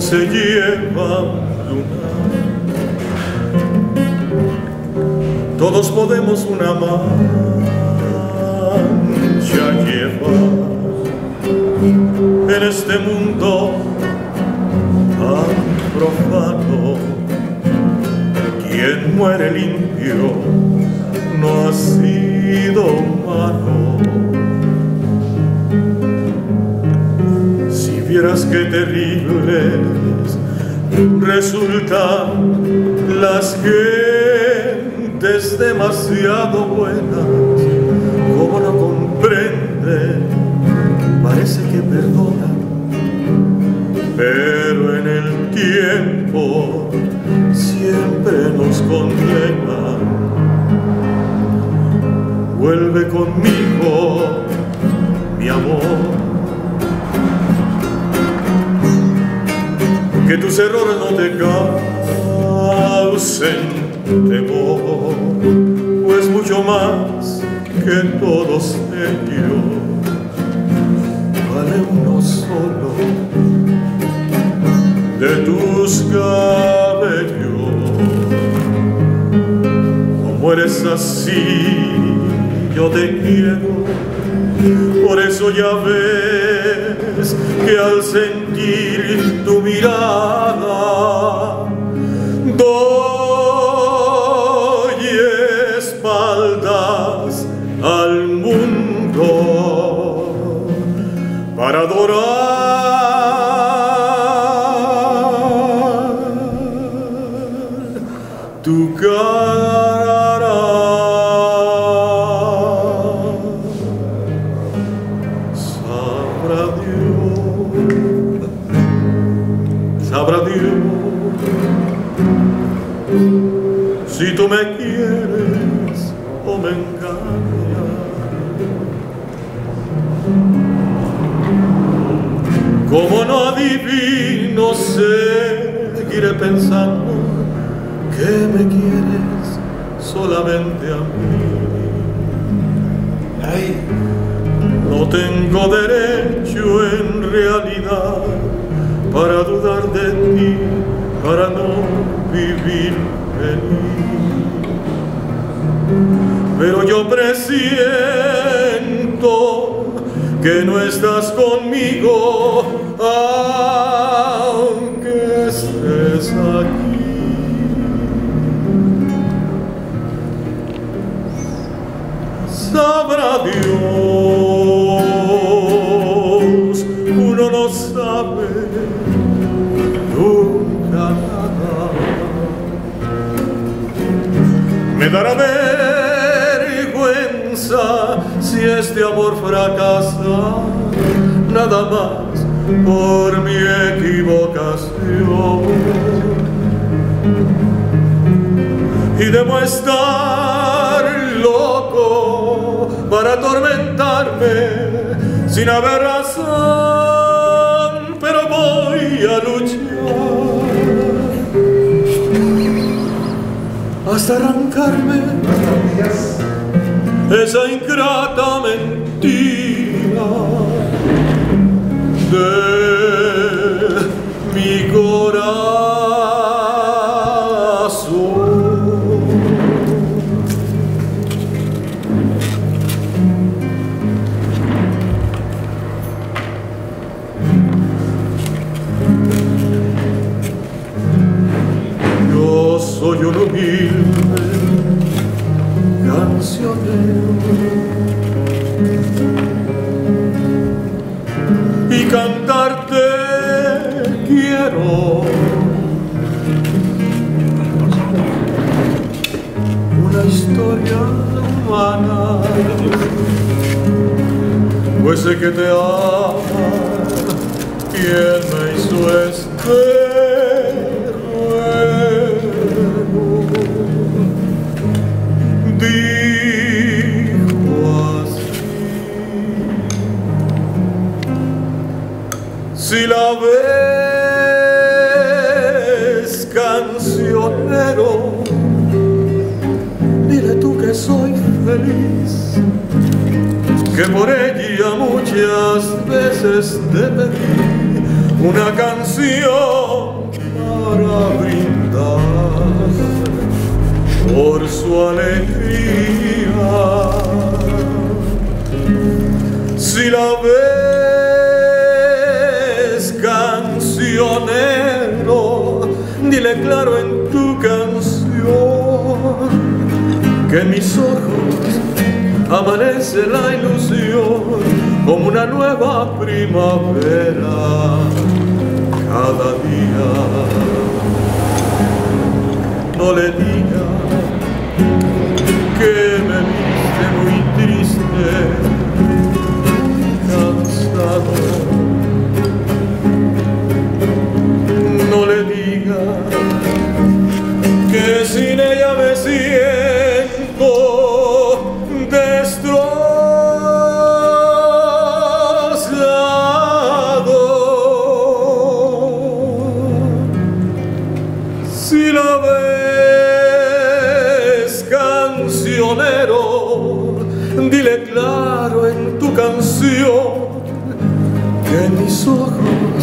se lleva luna. Todos podemos una mancha llevar en este mundo tan profano. Quien muere limpio no ha sido humano. Vieras qué terribles resultan las gentes demasiado buenas, como no comprenden parece que perdona, pero en el tiempo siempre nos condena. Vuelve conmigo, mi amor. Tus errores no te causen temor, pues mucho más que todos ellos uno solo de tus cabellos. Como eres así, yo te quiero. Por eso ya ves que al sentir tu mirada doy espaldas al para adorar tu cara. Sabrá Dios, si tú me quieres o me engañas. Como no adivino, seguiré pensando que me quieres solamente a mí. Ay, no tengo derecho en realidad para dudar para no vivir feliz. Pero yo presiento que no estás conmigo, aunque estés aquí. Sabrá Dios, Me dará vergüenza si este amor fracasa, nada más por mi equivocación. Y debo estar loco para atormentarme sin haber razón, hasta arrancarme esa ingrata mentira de y cantarte quiero. Una historia humana pues sé que te ama quien me hizo que por ella muchas veces te pedí una canción para brindar por su alegría. Si la ves, cancionero, dile claro en tu canción que mis ojos amanece la ilusión como una nueva primavera cada día. No le diga Si la ves, cancionero, dile claro en tu canción que mis ojos